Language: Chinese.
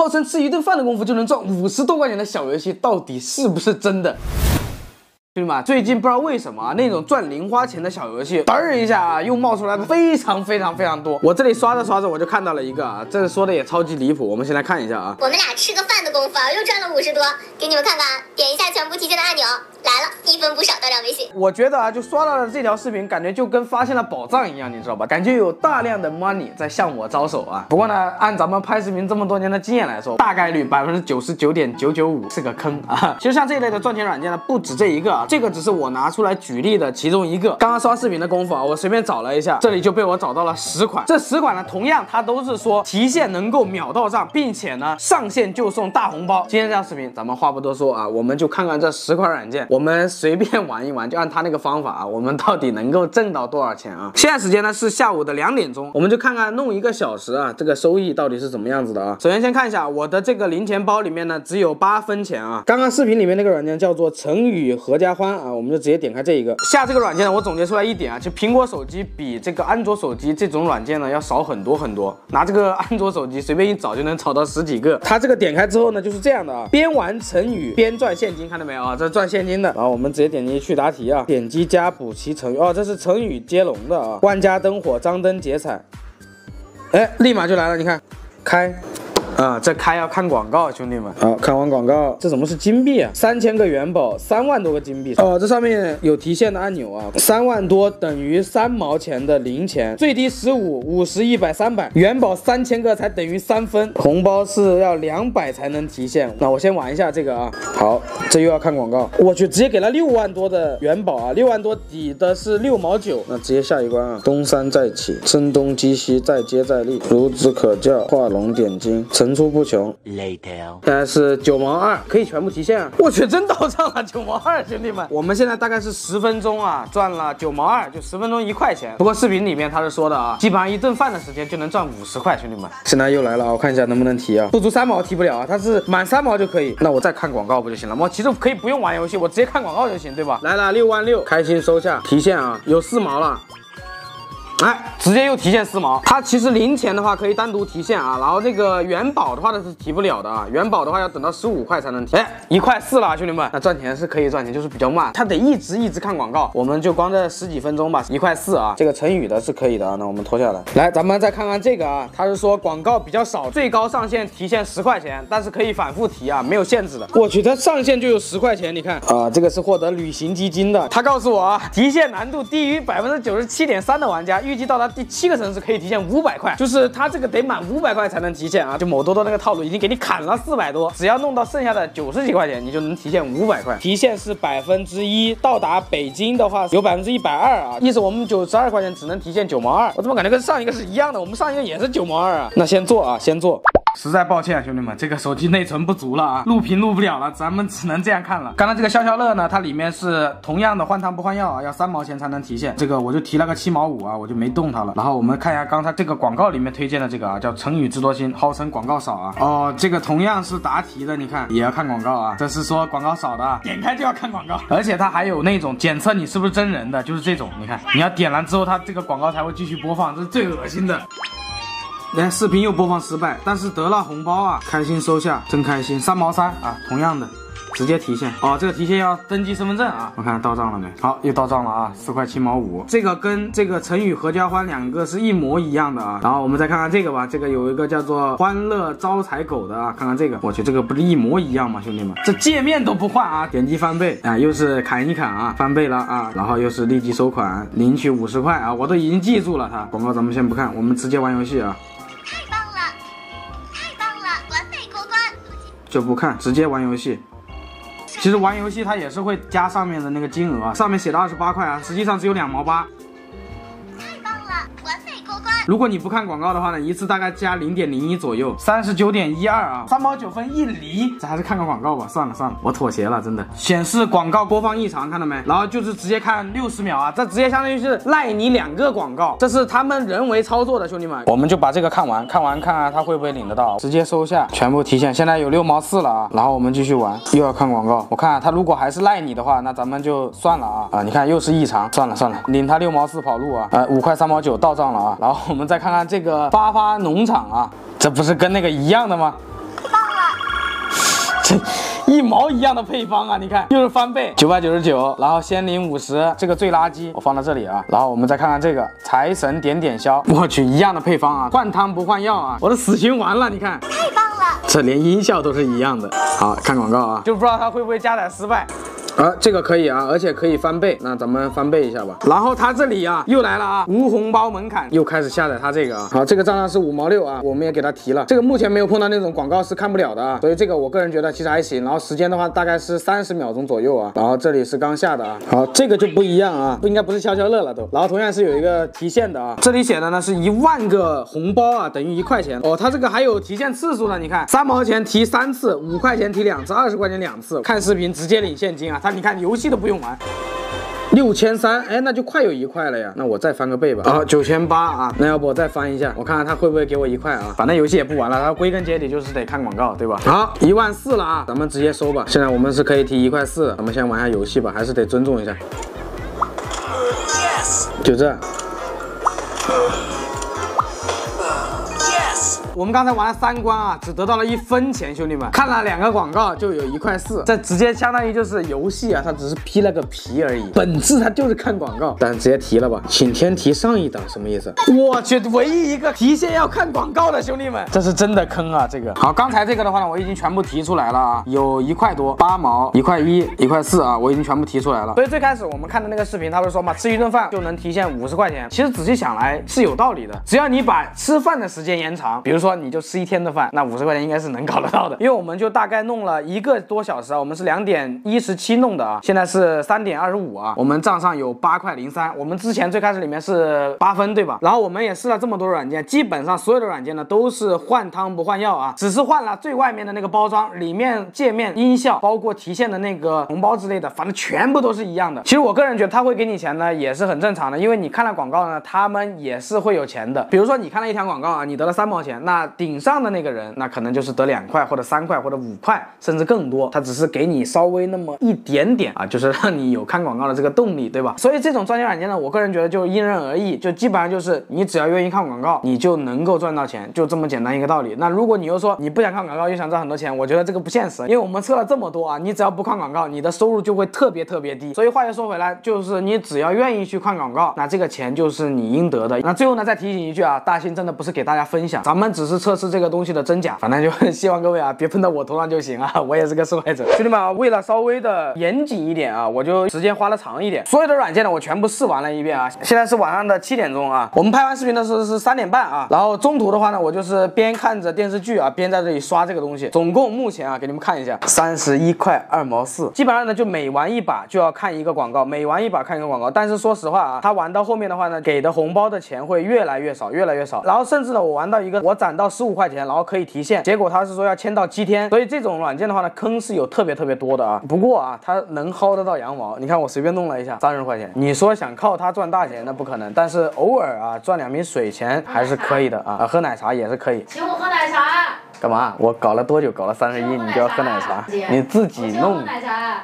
号称吃一顿饭的功夫就能赚五十多块钱的小游戏，到底是不是真的？兄弟们，最近不知道为什么啊，那种赚零花钱的小游戏，嘚一下啊，又冒出来的非常非常非常多。我这里刷着刷着，我就看到了一个啊，这说的也超级离谱。我们先来看一下啊，我们俩吃个饭的功夫啊，又赚了五十多，给你们看看，点一下全部提现的按钮。来了，一分不少到账微信。我觉得啊，就刷到了这条视频，感觉就跟发现了宝藏一样，你知道吧？感觉有大量的 money 在向我招手啊。不过呢，按咱们拍视频这么多年的经验来说，大概率百分之九十九点九九五是个坑啊。其实像这一类的赚钱软件呢，不止这一个啊，这个只是我拿出来举例的其中一个。刚刚刷视频的功夫啊，我随便找了一下，这里就被我找到了十款。这十款呢，同样它都是说提现能够秒到账，并且呢上线就送大红包。今天这条视频，咱们花话不多说啊，我们就看看这十款软件，我们随便。玩一玩，就按他那个方法啊，我们到底能够挣到多少钱啊？现在时间呢是下午的两点钟，我们就看看弄一个小时啊，这个收益到底是怎么样子的啊？首先先看一下我的这个零钱包里面呢，只有八分钱啊。刚刚视频里面那个软件叫做成语合家欢啊，我们就直接点开这一个。下这个软件呢，我总结出来一点啊，就苹果手机比这个安卓手机这种软件呢要少很多很多。拿这个安卓手机随便一找就能找到十几个。它这个点开之后呢，就是这样的啊，边完成成语边赚现金，看到没有啊？这赚现金的。然后我们直接点。点击去答题啊！点击加补齐成语哦，这是成语接龙的啊！万家灯火，张灯结彩，哎，立马就来了，你看，开。啊，这开要看广告，兄弟们。好，看完广告，这怎么是金币啊？三千个元宝，三万多个金币。哦，这上面有提现的按钮啊。三万多等于三毛钱的零钱，最低十五、五十、一百、三百元宝三千个才等于三分。红包是要两百才能提现。那我先玩一下这个啊。好，这又要看广告。我去，直接给了六万多的元宝啊，六万多抵的是六毛九。那直接下一关啊。东山再起，声东击西，再接再厉，孺子可教，画龙点睛，成。层出不穷，later，现在是九毛二，可以全部提现啊！我去，真到账了，九毛二，兄弟们，我们现在大概是十分钟啊，赚了九毛二，就十分钟一块钱。不过视频里面他是说的啊，基本上一顿饭的时间就能赚五十块，兄弟们。现在又来了啊，我看一下能不能提啊，不足三毛提不了啊，它是满三毛就可以。那我再看广告不就行了？我其实可以不用玩游戏，我直接看广告就行，对吧？来了六万六，开心收下，提现啊，有四毛了。哎，直接又提现四毛。它其实零钱的话可以单独提现啊，然后这个元宝的话呢是提不了的啊，元宝的话要等到十五块才能提。哎，一块四了，兄弟们，那赚钱是可以赚钱，就是比较慢，它得一直一直看广告。我们就光这十几分钟吧，一块四啊，这个成语的是可以的啊。那我们脱下来，来，咱们再看看这个啊，它是说广告比较少，最高上限提现十块钱，但是可以反复提啊，没有限制的。我去，它上限就有十块钱，你看啊，这个是获得旅行基金的。他告诉我啊，提现难度低于百分之九十七点三的玩家，预计到达第七。个城市可以提现五百块，就是它这个得满五百块才能提现啊！就某多多那个套路已经给你砍了四百多，只要弄到剩下的九十几块钱，你就能提现五百块。提现是百分之一，到达北京的话有百分之一百二啊，意思我们九十二块钱只能提现九毛二。我怎么感觉跟上一个是一样的？我们上一个也是九毛二啊？那先做啊，先做。实在抱歉，兄弟们，这个手机内存不足了啊，录屏录不了了，咱们只能这样看了。刚才这个消消乐呢，它里面是同样的换汤不换药啊，要三毛钱才能提现，这个我就提了个七毛五啊，我就没动它了。然后我们看一下刚才这个广告里面推荐的这个啊，叫成语智多星，号称广告少啊。哦，这个同样是答题的，你看也要看广告啊，这是说广告少的，啊点开就要看广告，而且它还有那种检测你是不是真人的，就是这种，你看你要点了之后，它这个广告才会继续播放，这是最恶心的。来，视频又播放失败，但是得了红包啊，开心收下，真开心，三毛三啊，同样的，直接提现。哦，这个提现要登记身份证啊，我看到账了没？好，又到账了啊，四块七毛五，这个跟这个成语合家欢两个是一模一样的啊，然后我们再看看这个吧，这个有一个叫做欢乐招财狗的啊，看看这个，我去，这个不是一模一样吗，兄弟们，这界面都不换啊，点击翻倍。啊，又是砍一砍啊，翻倍了啊，然后又是立即收款，领取五十块啊，我都已经记住了它，广告咱们先不看，我们直接玩游戏啊。就不看，直接玩游戏。其实玩游戏它也是会加上面的那个金额，上面写的二十八块啊，实际上只有两毛八。如果你不看广告的话呢，一次大概加零点零一左右，三十九点一二啊，三毛九分一厘，这还是看个广告吧。算了算了，我妥协了，真的。显示广告播放异常，看到没？然后就是直接看六十秒啊，这直接相当于是赖你两个广告，这是他们人为操作的，兄弟们。我们就把这个看完，看完看看他会不会领得到，直接收下，全部提现。现在有六毛四了啊，然后我们继续玩，又要看广告。我看他如果还是赖你的话，那咱们就算了啊啊！你看又是异常，算了算了，领他六毛四跑路啊，呃五块三毛九到账了啊，然后我们再看看这个发发农场啊，这不是跟那个一样的吗？发这一毛一样的配方啊！你看，又是翻倍，九百九十九，然后仙灵五十，这个最垃圾，我放到这里啊。然后我们再看看这个财神点点消，我去，一样的配方啊，换汤不换药啊，我的死循环了，你看，太棒了！这连音效都是一样的。好看广告啊，就不知道它会不会加载失败。啊，这个可以啊，而且可以翻倍，那咱们翻倍一下吧。然后它这里啊，又来了啊，无红包门槛，又开始下载它这个啊。好，这个账号是五毛六啊，我们也给它提了。这个目前没有碰到那种广告是看不了的啊，所以这个我个人觉得其实还行。然后时间的话大概是三十秒钟左右啊。然后这里是刚下的啊。好，这个就不一样啊，不应该不是消消乐了都。然后同样是有一个提现的啊，这里写的呢是一万个红包啊，等于一块钱哦。它这个还有提现次数呢，你看三毛钱提三次，五块钱提两次，二十块钱两次，看视频直接领现金啊。它你看游戏都不。用玩六千三，哎，那就快有一块了呀。那我再翻个倍吧。啊，九千八啊，那要不我再翻一下，我看看他会不会给我一块啊？反正游戏也不玩了，他归根结底就是得看广告，对吧？好，一万四了啊，咱们直接收吧。现在我们是可以提一块四，咱们先玩下游戏吧，还是得尊重一下。就这。我们刚才玩了三关啊，只得到了一分钱，兄弟们看了两个广告就有一块四，这直接相当于就是游戏啊，它只是披了个皮而已，本质它就是看广告。咱直接提了吧，请天提上一档什么意思？我去，唯一一个提现要看广告的兄弟们，这是真的坑啊！这个好，刚才这个的话呢，我已经全部提出来了啊，有一块多八毛，一块一，一块四啊，我已经全部提出来了。所以最开始我们看的那个视频，他不是说嘛，吃一顿饭就能提现五十块钱，其实仔细想来是有道理的，只要你把吃饭的时间延长，比如说。你就吃一天的饭，那五十块钱应该是能搞得到的，因为我们就大概弄了一个多小时啊，我们是两点一十七弄的啊，现在是三点二十五啊，我们账上有八块零三，我们之前最开始里面是八分对吧？然后我们也试了这么多软件，基本上所有的软件呢都是换汤不换药啊，只是换了最外面的那个包装，里面界面、音效，包括提现的那个红包之类的，反正全部都是一样的。其实我个人觉得他会给你钱呢，也是很正常的，因为你看了广告呢，他们也是会有钱的。比如说你看了一条广告啊，你得了三毛钱，那那顶上的那个人，那可能就是得两块或者三块或者五块，甚至更多。他只是给你稍微那么一点点啊，就是让你有看广告的这个动力，对吧？所以这种赚钱软件呢，我个人觉得就因人而异，就基本上就是你只要愿意看广告，你就能够赚到钱，就这么简单一个道理。那如果你又说你不想看广告又想赚很多钱，我觉得这个不现实，因为我们测了这么多啊，你只要不看广告，你的收入就会特别特别低。所以话又说回来，就是你只要愿意去看广告，那这个钱就是你应得的。那最后呢，再提醒一句啊，大兴真的不是给大家分享，咱们只只是测试这个东西。的真假，反正就希望各位啊，别喷到我头上就行啊，我也是个受害者。兄弟们啊，为了稍微的严谨一点啊，我就时间花的长一点，所有的软件呢，我全部试完了一遍啊。现在是晚上的七点钟啊，我们拍完视频的时候是三点半啊，然后中途的话呢，我就是边看着电视剧啊，边在这里刷这个东西。总共目前啊，给你们看一下，三十一块二毛四，基本上呢就每玩一把就要看一个广告，每玩一把看一个广告。但是说实话啊，他玩到后面的话呢，给的红包的钱会越来越少，越来越少。然后甚至呢，我玩到一个我攒到十五块钱，然后。可以提现，结果他是说要签到七天，所以这种软件的话呢，坑是有特别特别多的啊。不过啊，它能薅得到羊毛。你看我随便弄了一下，三十块钱。你说想靠它赚大钱，那不可能。但是偶尔啊，赚两瓶水钱还是可以的啊。喝奶茶也是可以。请我喝奶茶。干嘛？我搞了多久？搞了三十一，你就要喝奶茶？你自己弄。奶茶。